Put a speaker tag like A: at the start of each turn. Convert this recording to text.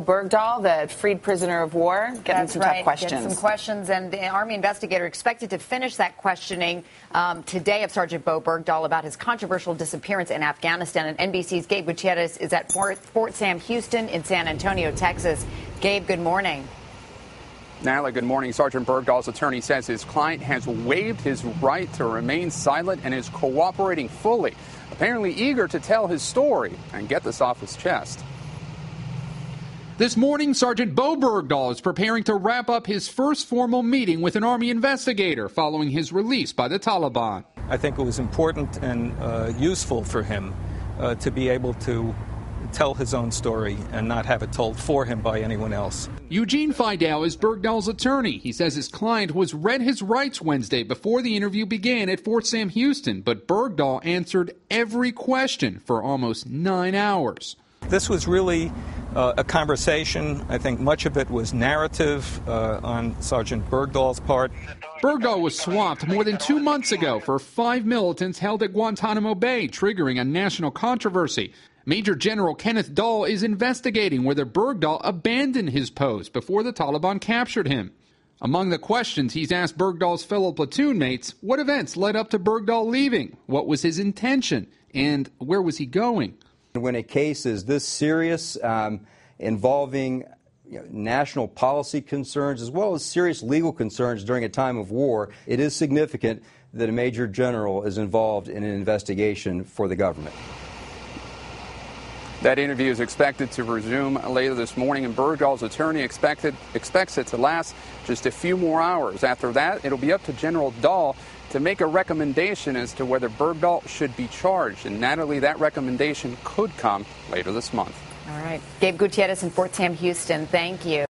A: Bergdahl, the freed prisoner of war, getting
B: That's
A: some
B: right.
A: tough questions.
B: Getting some questions, and the Army investigator expected to finish that questioning um, today of Sergeant Bowe Bergdahl about his controversial disappearance in Afghanistan. And NBC's Gabe Gutierrez is at Fort, Fort Sam Houston in San Antonio, Texas. Gabe, good morning.
C: Natalie, good morning. Sergeant Bergdahl's attorney says his client has waived his right to remain silent and is cooperating fully, apparently eager to tell his story and get this off his chest.
D: This morning, Sergeant Bowe Bergdahl is preparing to wrap up his first formal meeting with an Army investigator following his release by the Taliban.
E: I think it was important and uh, useful for him uh, to be able to tell his own story and not have it told for him by anyone else.
D: Eugene Fidell is Bergdahl's attorney. He says his client was read his rights Wednesday before the interview began at Fort Sam Houston, but Bergdahl answered every question for almost nine hours.
E: This was really uh, a conversation. I think much of it was narrative uh, on Sergeant Bergdahl's part.
D: Bergdahl was swapped more than two months ago for five militants held at Guantanamo Bay, triggering a national controversy. Major General Kenneth Dahl is investigating whether Bergdahl abandoned his post before the Taliban captured him. Among the questions he's asked Bergdahl's fellow platoon mates, what events led up to Bergdahl leaving? What was his intention? And where was he going?
F: When a case is this serious, um, involving you know, national policy concerns as well as serious legal concerns during a time of war, it is significant that a major general is involved in an investigation for the government.
C: That interview is expected to resume later this morning, and Bergdahl's attorney expected, expects it to last just a few more hours. After that, it'll be up to General Dahl to make a recommendation as to whether Bergdahl should be charged. And Natalie, that recommendation could come later this month.
B: All right. Gabe Gutierrez in Fort Sam Houston, thank you.